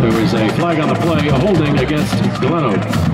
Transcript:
There is a flag on the play, a holding against Glen